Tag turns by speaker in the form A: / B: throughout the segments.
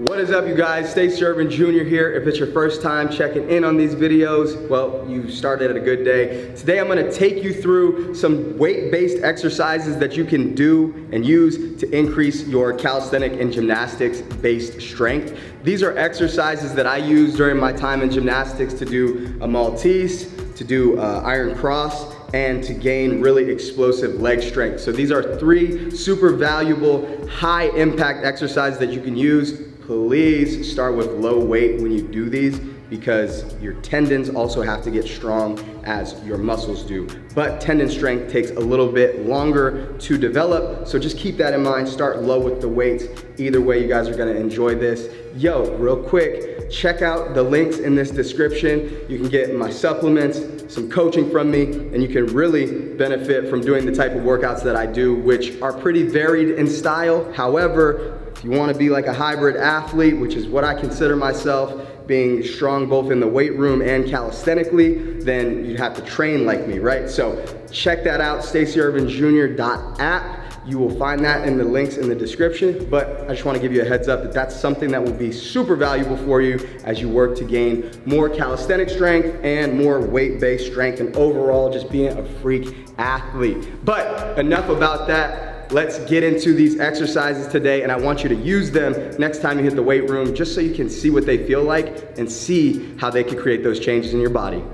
A: What is up you guys? Stacey Ervin Jr. here. If it's your first time checking in on these videos, well, you started at a good day. Today I'm gonna take you through some weight-based exercises that you can do and use to increase your calisthenic and gymnastics-based strength. These are exercises that I use during my time in gymnastics to do a Maltese, to do uh, iron cross, and to gain really explosive leg strength. So these are three super valuable, high impact exercises that you can use please start with low weight when you do these because your tendons also have to get strong as your muscles do. But tendon strength takes a little bit longer to develop, so just keep that in mind. Start low with the weights. Either way, you guys are gonna enjoy this. Yo, real quick, check out the links in this description. You can get my supplements, some coaching from me, and you can really benefit from doing the type of workouts that I do, which are pretty varied in style. However, if you wanna be like a hybrid athlete, which is what I consider myself, being strong both in the weight room and calisthenically, then you'd have to train like me, right? So check that out, staceyervinjr.app. You will find that in the links in the description, but I just wanna give you a heads up that that's something that will be super valuable for you as you work to gain more calisthenic strength and more weight-based strength and overall just being a freak athlete. But enough about that let's get into these exercises today and I want you to use them next time you hit the weight room just so you can see what they feel like and see how they can create those changes in your body.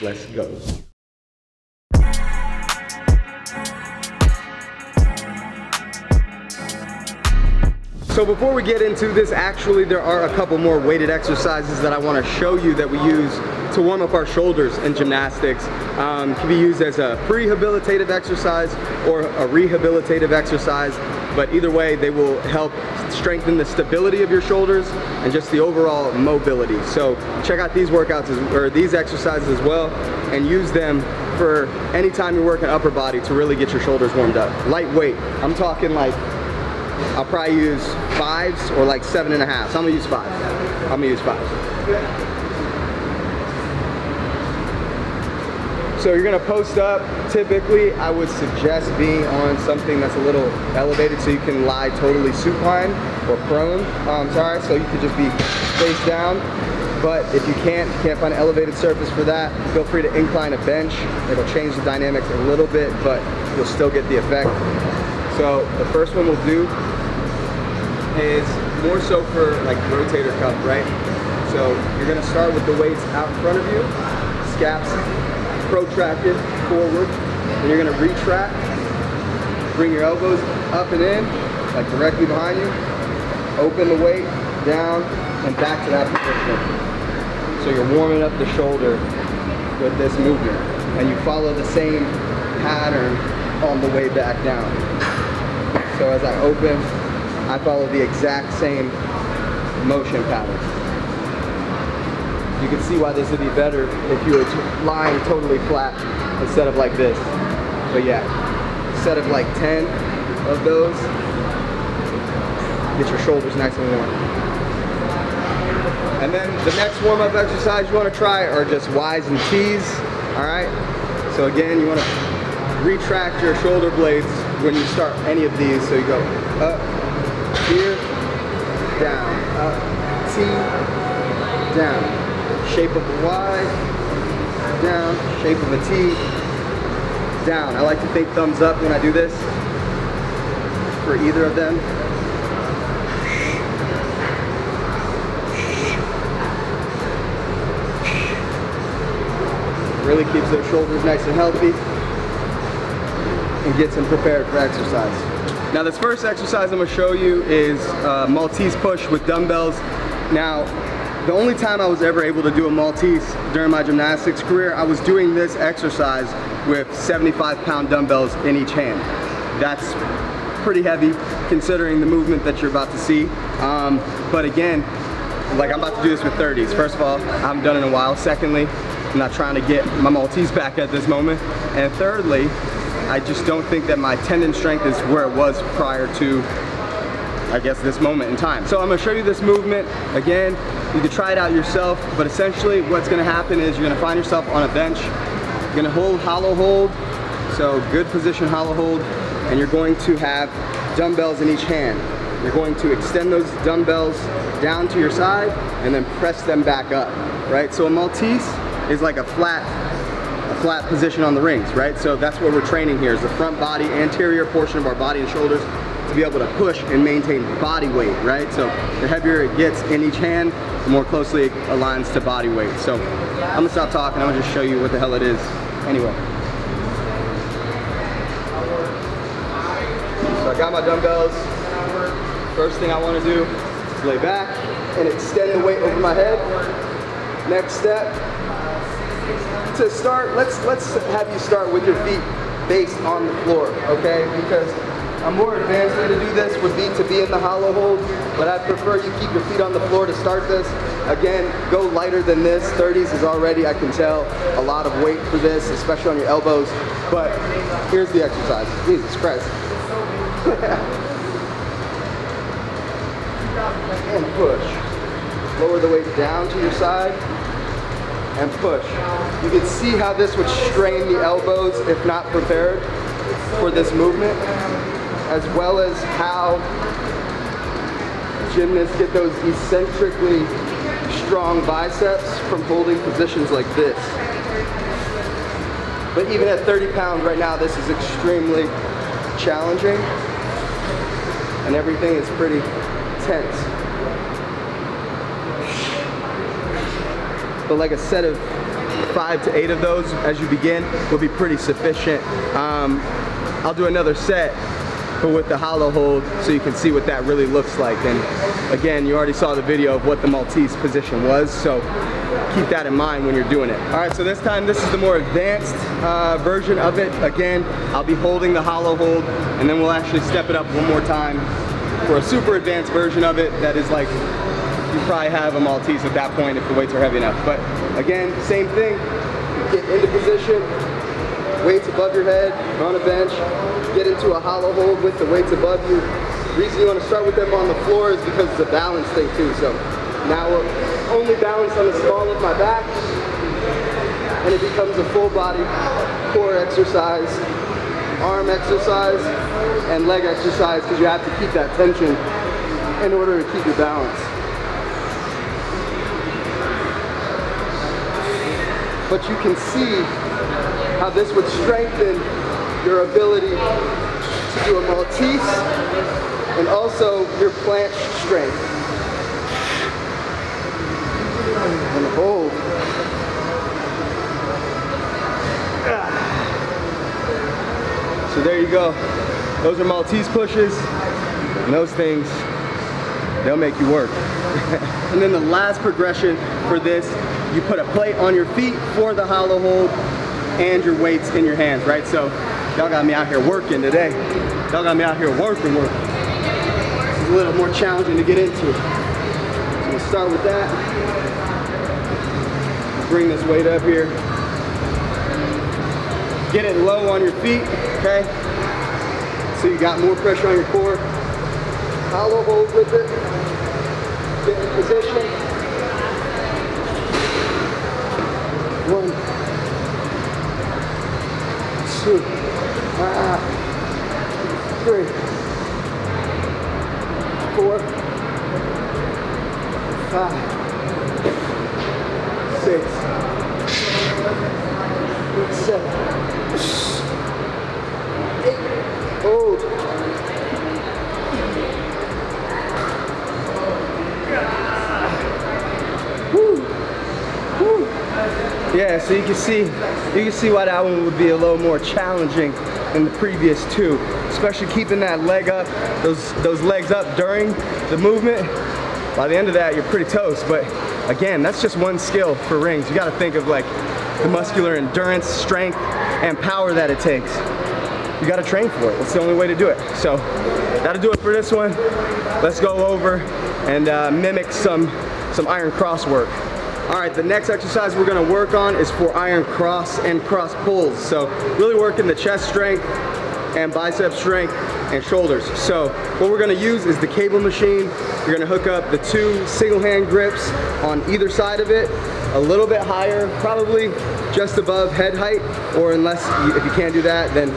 A: Let's go. So before we get into this, actually there are a couple more weighted exercises that I wanna show you that we use to warm up our shoulders in gymnastics. Um, can be used as a prehabilitative exercise or a rehabilitative exercise, but either way they will help strengthen the stability of your shoulders and just the overall mobility. So check out these workouts as, or these exercises as well and use them for any time you're working upper body to really get your shoulders warmed up. Lightweight, I'm talking like I'll probably use fives or like seven and a half. So I'm gonna use five. I'm gonna use five. So you're gonna post up. Typically, I would suggest being on something that's a little elevated so you can lie totally supine or prone. Um, sorry, so you could just be face down. But if you can't, you can't find an elevated surface for that, feel free to incline a bench. It'll change the dynamics a little bit, but you'll still get the effect. So the first one we'll do is more so for like rotator cuff, right? So you're gonna start with the weights out in front of you, scaps protracted forward, and you're gonna retract, bring your elbows up and in, like directly behind you, open the weight, down, and back to that position. So you're warming up the shoulder with this movement, and you follow the same pattern on the way back down. So as I open, I follow the exact same motion pattern. You can see why this would be better if you were lying totally flat instead of like this. But yeah, instead of like 10 of those, get your shoulders nice and warm. And then the next warm-up exercise you want to try are just Y's and T's, all right? So again, you want to retract your shoulder blades when you start any of these. So you go up, here, down, up, T, down. Shape of a Y, down, shape of a T, down. I like to think thumbs up when I do this for either of them. Really keeps those shoulders nice and healthy and gets them prepared for exercise. Now this first exercise I'm gonna show you is uh, Maltese push with dumbbells. Now, the only time I was ever able to do a Maltese during my gymnastics career, I was doing this exercise with 75 pound dumbbells in each hand. That's pretty heavy considering the movement that you're about to see. Um, but again, like I'm about to do this with 30s. First of all, I haven't done it in a while. Secondly, I'm not trying to get my Maltese back at this moment. And thirdly, I just don't think that my tendon strength is where it was prior to I guess this moment in time. So I'm gonna show you this movement. Again, you can try it out yourself, but essentially what's gonna happen is you're gonna find yourself on a bench. You're gonna hold hollow hold, so good position hollow hold, and you're going to have dumbbells in each hand. you're going to extend those dumbbells down to your side and then press them back up, right? So a Maltese is like a flat, a flat position on the rings, right? So that's what we're training here is the front body, anterior portion of our body and shoulders to be able to push and maintain body weight, right? So the heavier it gets in each hand, the more closely it aligns to body weight. So I'm gonna stop talking, I'm gonna just show you what the hell it is anyway. So I got my dumbbells. First thing I wanna do is lay back and extend the weight over my head. Next step, to start, let's, let's have you start with your feet based on the floor, okay? Because a more advanced way to do this would be to be in the hollow hold, but I prefer you keep your feet on the floor to start this. Again, go lighter than this. 30s is already, I can tell, a lot of weight for this, especially on your elbows. But here's the exercise. Jesus Christ. and push. Lower the weight down to your side and push. You can see how this would strain the elbows if not prepared for this movement as well as how gymnasts get those eccentrically strong biceps from holding positions like this. But even at 30 pounds right now, this is extremely challenging and everything is pretty tense. But like a set of five to eight of those as you begin will be pretty sufficient. Um, I'll do another set but with the hollow hold so you can see what that really looks like. And again, you already saw the video of what the Maltese position was, so keep that in mind when you're doing it. All right, so this time this is the more advanced uh, version of it. Again, I'll be holding the hollow hold and then we'll actually step it up one more time for a super advanced version of it that is like, you probably have a Maltese at that point if the weights are heavy enough. But again, same thing, get into position, weights above your head on a bench, get into a hollow hold with the weights above you. The reason you want to start with them on the floor is because it's a balance thing too. So now we're only balanced on the small of my back and it becomes a full body core exercise, arm exercise, and leg exercise because you have to keep that tension in order to keep your balance. But you can see how this would strengthen your ability to do a Maltese and also your planche strength. And hold. So there you go. Those are Maltese pushes. And those things, they'll make you work. and then the last progression for this, you put a plate on your feet for the hollow hold and your weights in your hands, right? So y'all got me out here working today. Y'all got me out here working, working. It's a little more challenging to get into. So we'll start with that. Bring this weight up here. Get it low on your feet, okay? So you got more pressure on your core. Hollow hold with it. Yeah, so you can see, you can see why that one would be a little more challenging than the previous two, especially keeping that leg up, those those legs up during the movement. By the end of that, you're pretty toast. But again, that's just one skill for rings. You got to think of like the muscular endurance, strength, and power that it takes. You got to train for it. It's the only way to do it. So that'll do it for this one. Let's go over and uh, mimic some some iron cross work. All right, the next exercise we're gonna work on is for iron cross and cross pulls. So really working the chest strength and bicep strength and shoulders. So what we're gonna use is the cable machine. You're gonna hook up the two single hand grips on either side of it, a little bit higher, probably just above head height, or unless, you, if you can't do that, then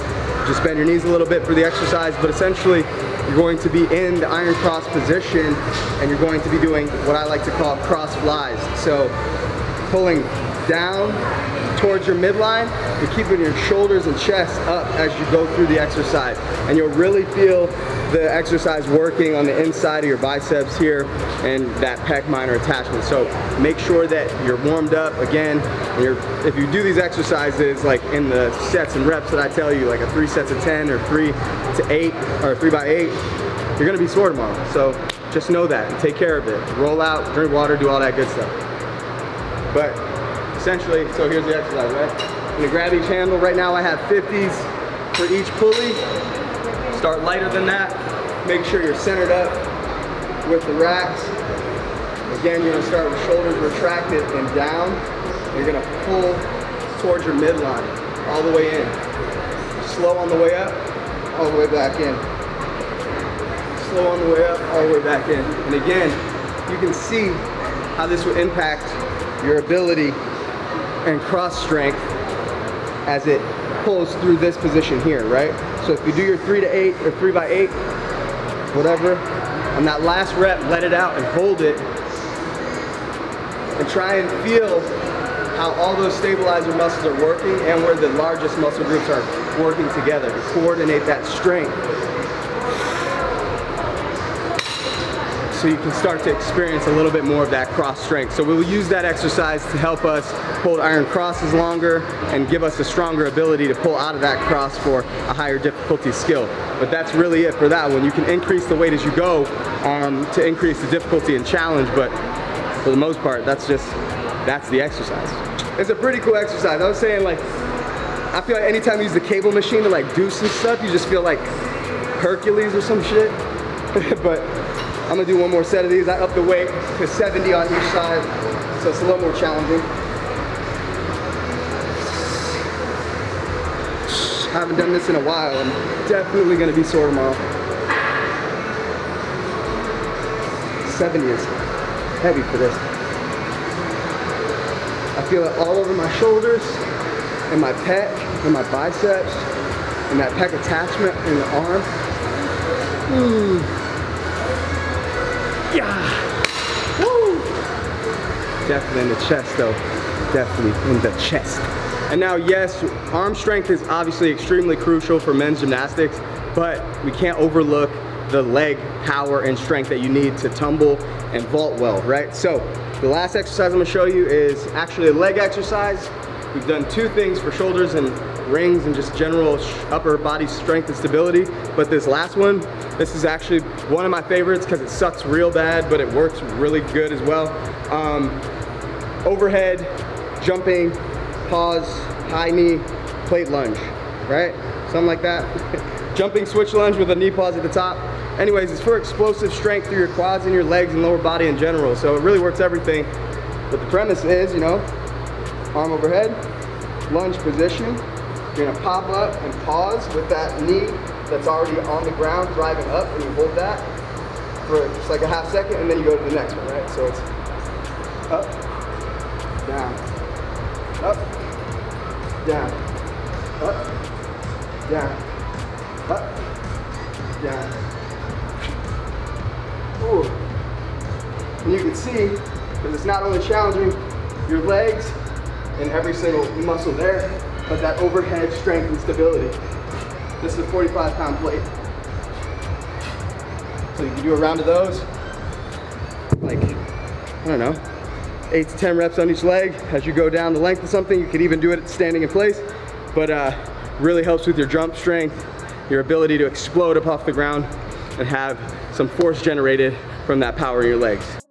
A: just bend your knees a little bit for the exercise. But essentially, you're going to be in the iron cross position and you're going to be doing what I like to call cross flies. So pulling down towards your midline, you're keeping your shoulders and chest up as you go through the exercise. And you'll really feel the exercise working on the inside of your biceps here and that pec minor attachment. So make sure that you're warmed up again. if you do these exercises like in the sets and reps that I tell you, like a three sets of 10 or three to eight or three by eight, you're gonna be sore tomorrow. So just know that and take care of it. Roll out, drink water, do all that good stuff. But essentially, so here's the exercise, right? I'm gonna grab each handle. Right now I have 50s for each pulley. Start lighter than that. Make sure you're centered up with the racks. Again, you're gonna start with shoulders retracted and down. You're gonna pull towards your midline, all the way in. Slow on the way up, all the way back in. Slow on the way up, all the way back in. And again, you can see how this will impact your ability and cross strength as it pulls through this position here, right? So if you do your three to eight or three by eight, whatever, on that last rep, let it out and hold it and try and feel how all those stabilizer muscles are working and where the largest muscle groups are working together to coordinate that strength. So you can start to experience a little bit more of that cross strength. So we'll use that exercise to help us hold iron crosses longer and give us a stronger ability to pull out of that cross for a higher difficulty skill. But that's really it for that one. You can increase the weight as you go um, to increase the difficulty and challenge, but for the most part, that's just, that's the exercise. It's a pretty cool exercise. I was saying like, I feel like anytime you use the cable machine to like do some stuff, you just feel like Hercules or some shit. but I'm gonna do one more set of these. I up the weight to 70 on each side, so it's a little more challenging. I haven't done this in a while. I'm definitely gonna be sore tomorrow. 70 is heavy for this. I feel it all over my shoulders, and my pec, and my biceps, and that pec attachment in the arm. Mm. Yeah. Woo. Definitely in the chest though. Definitely in the chest. And now, yes, arm strength is obviously extremely crucial for men's gymnastics, but we can't overlook the leg power and strength that you need to tumble and vault well, right? So the last exercise I'm gonna show you is actually a leg exercise. We've done two things for shoulders and rings and just general upper body strength and stability. But this last one, this is actually one of my favorites because it sucks real bad, but it works really good as well. Um, overhead, jumping, pause, high knee, plate lunge, right? Something like that. jumping switch lunge with a knee pause at the top. Anyways, it's for explosive strength through your quads and your legs and lower body in general. So it really works everything. But the premise is, you know, arm overhead, lunge position, you're gonna pop up and pause with that knee that's already on the ground, driving up, and you hold that for just like a half second, and then you go to the next one, right? So it's up, down, up, down, up, down, up, down. Ooh. And you can see, because it's not only challenging your legs and every single muscle there, but that overhead strength and stability. This is a 45 pound plate. So you can do a round of those, like, I don't know, eight to 10 reps on each leg. As you go down the length of something, you could even do it standing in place, but uh, really helps with your jump strength, your ability to explode up off the ground and have some force generated from that power in your legs.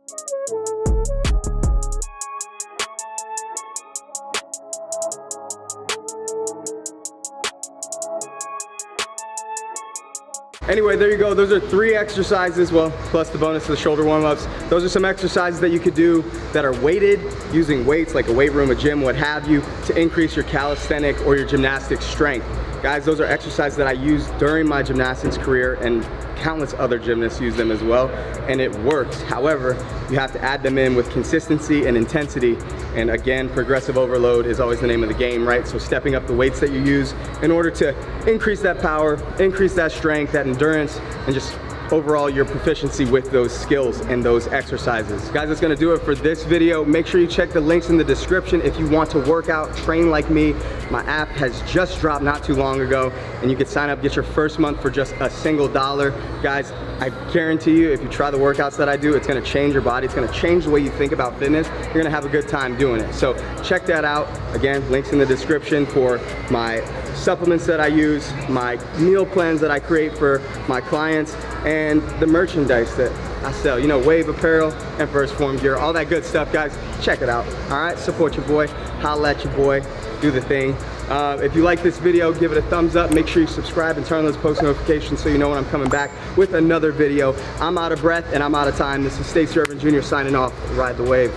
A: Anyway, there you go. Those are three exercises, well, plus the bonus of the shoulder warm-ups. Those are some exercises that you could do that are weighted using weights like a weight room, a gym, what have you, to increase your calisthenic or your gymnastic strength. Guys, those are exercises that I used during my gymnastics career and countless other gymnasts use them as well, and it works. However, you have to add them in with consistency and intensity, and again, progressive overload is always the name of the game, right? So stepping up the weights that you use in order to increase that power, increase that strength, that endurance, and just overall your proficiency with those skills and those exercises. Guys, that's gonna do it for this video. Make sure you check the links in the description if you want to work out, train like me. My app has just dropped not too long ago and you can sign up, get your first month for just a single dollar. Guys, I guarantee you if you try the workouts that I do, it's gonna change your body. It's gonna change the way you think about fitness. You're gonna have a good time doing it. So check that out. Again, links in the description for my supplements that I use, my meal plans that I create for my clients, and the merchandise that I sell. You know, Wave Apparel and 1st Phorm Gear, all that good stuff, guys. Check it out. All right, support your boy, holla at your boy, do the thing. Uh, if you like this video, give it a thumbs up. Make sure you subscribe and turn on those post notifications so you know when I'm coming back with another video. I'm out of breath and I'm out of time. This is Stacey Ervin Jr. signing off. Ride the wave.